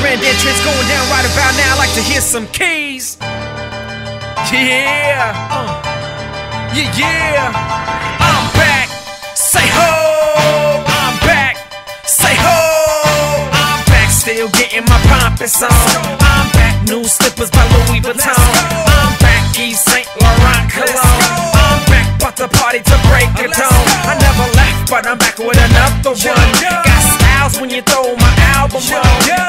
grand entrance going down right about now. I like to hear some keys. Yeah. Uh. Yeah, yeah. I'm back. Say ho. I'm back. Say ho. I'm back. Still getting my pompous on. I'm back. New slippers by Louis Vuitton. I'm back. Yves Saint Laurent cologne. I'm back. About the party to break it dawn. I never left, but I'm back with another one. Got styles when you throw my album on.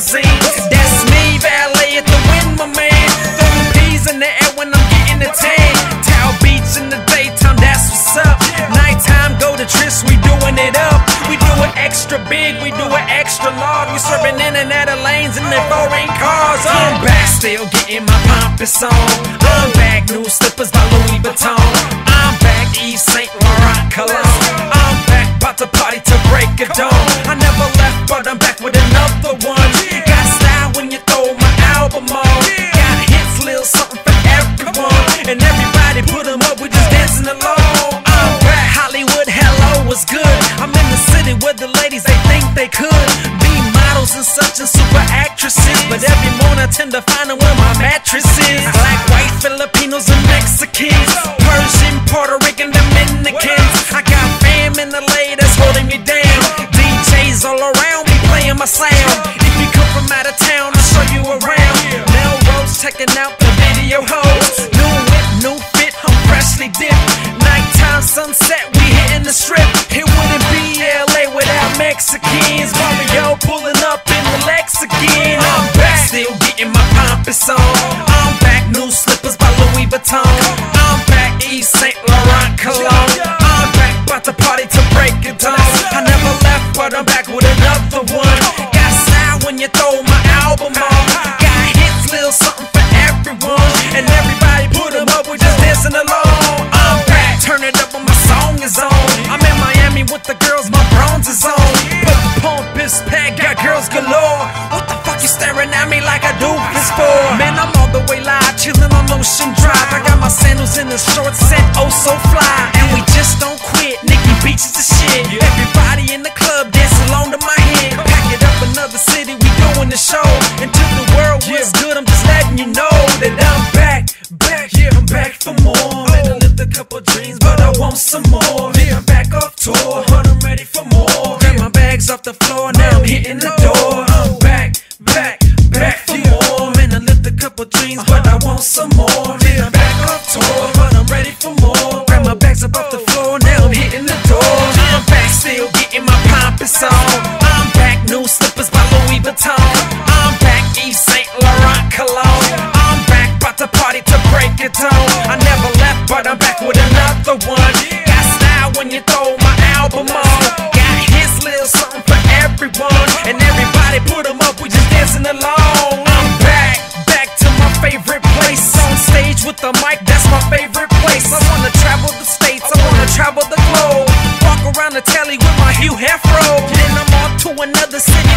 Magazines. That's me, valet at the Wynn, my man. Throwing peas in the air when I'm getting the tan. Tao Beach in the daytime, that's what's up. Nighttime, go to Tryst, we doing it up. We do it extra big, we do it extra large. We serving in and out of lanes in the foreign cars. I'm back, still getting my pompous on. I'm back, new slippers by Louis Vuitton. I'm back, Yves Saint Laurent cologne. I'm back, about to party to break it dawn. My mattress is. Black, white, Filipinos, and Mexicans. Persian, Puerto Rican, Dominicans. I got fam in the LA that's holding me down. DJs all around me playing my sound. If you come from out of town, I'll show you around. Melrose checking out the video hoes. New whip, new fit, I'm freshly dipped. Nighttime sunset, we hitting the strip. It wouldn't be LA without Mexicans. Louis some more. Yeah, I'm back off tour, but I'm ready for more. Grab my bags off the floor, now I'm hitting the door. I'm back, back, back for more. Man, I lived a couple dreams, but I want some more. Yeah, I'm back off tour, but I'm ready for more. Grab my bags up off the floor, now I'm hitting the door. I'm back, still getting my pompous on. I'm back, new slippers by Louis Vuitton. I'm back, Yves Saint Laurent cologne. I'm back, about to party to break it down. The mic, that's my favorite place. I wanna travel the states, I wanna travel the globe. Walk around the telly with my Hugh Hefro. Then I'm on to another city